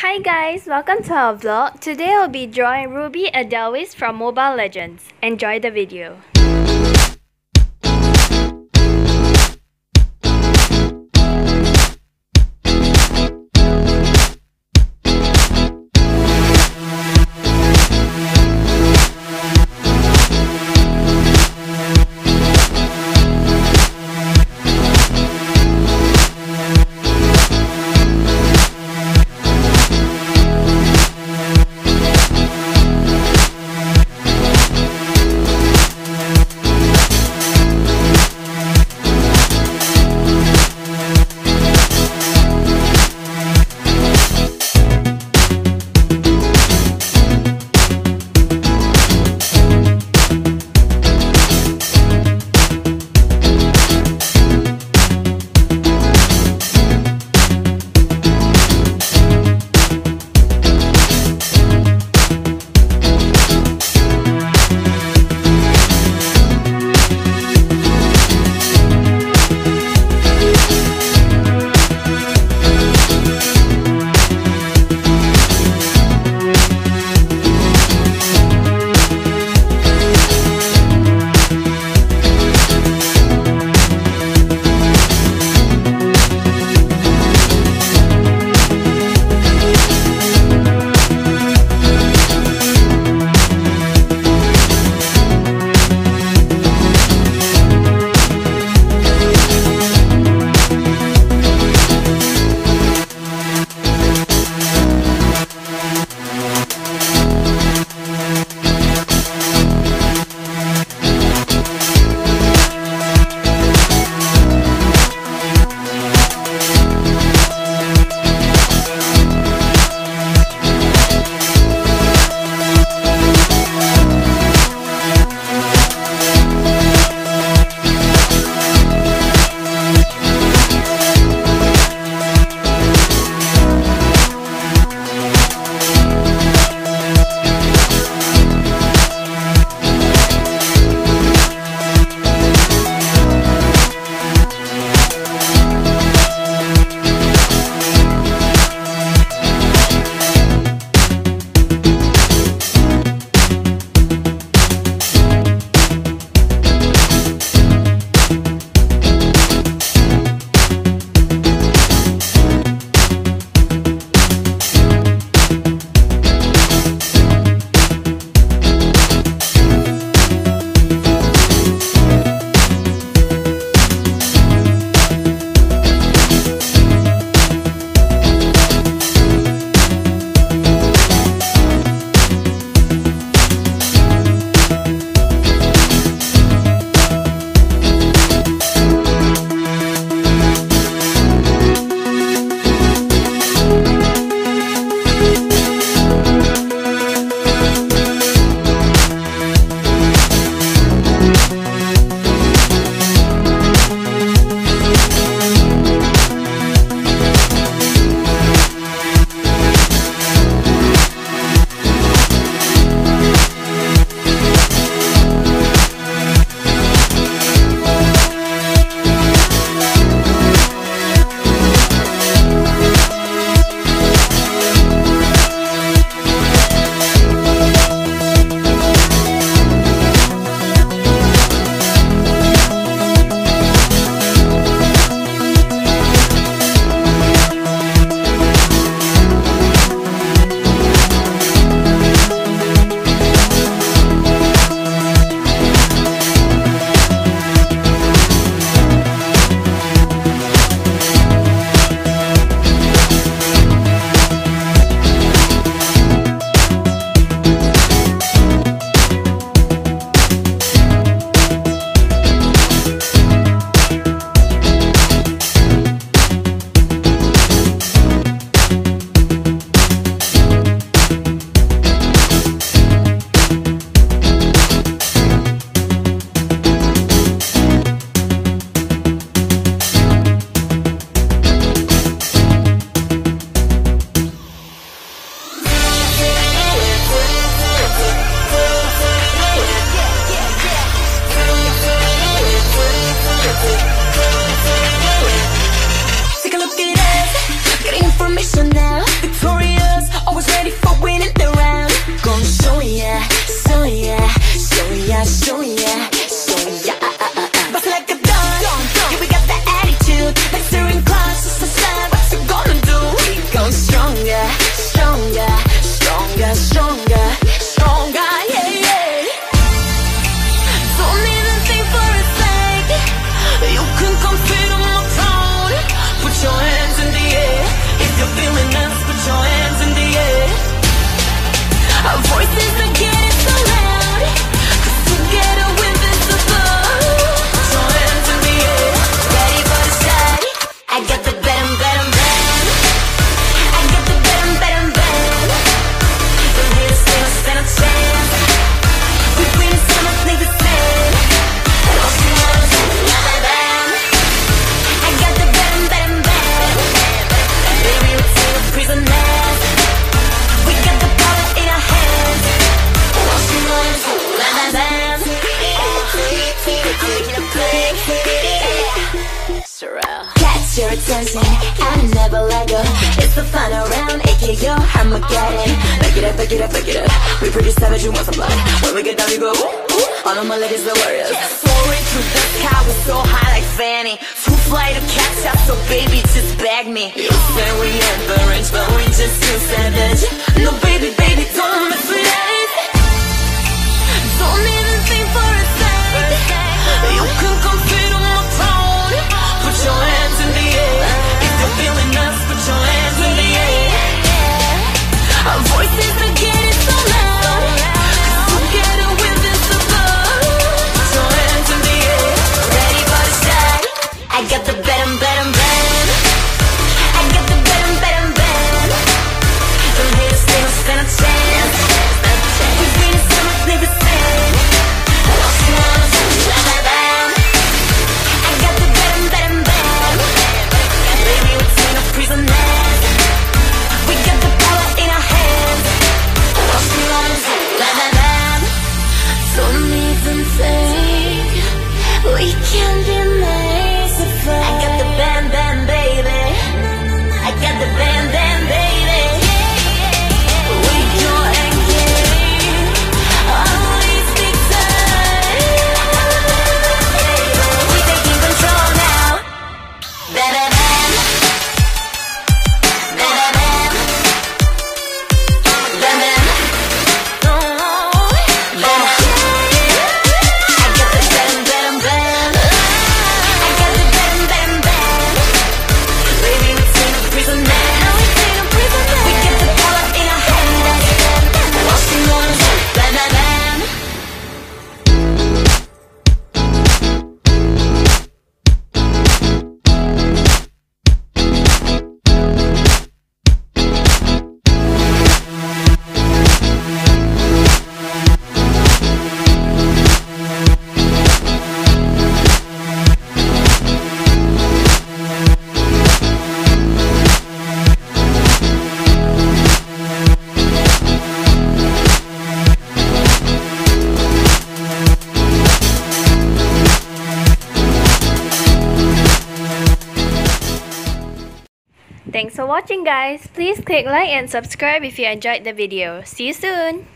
Hi guys, welcome to our vlog. Today I'll be drawing Ruby Edelweiss from Mobile Legends. Enjoy the video. missionary final round, aka Armageddon. Back it up, back it up, back it up. We pretty savage, we want some blood. When we get down, we go ooh, ooh. All of my ladies, are warriors. Soaring through the sky, we so high like Fanny. Too fly to catch up, so baby, just bag me. You say we ain't the range, but we just too savage. No, baby, baby, don't mess with us. Don't even think for a for watching guys. Please click like and subscribe if you enjoyed the video. See you soon.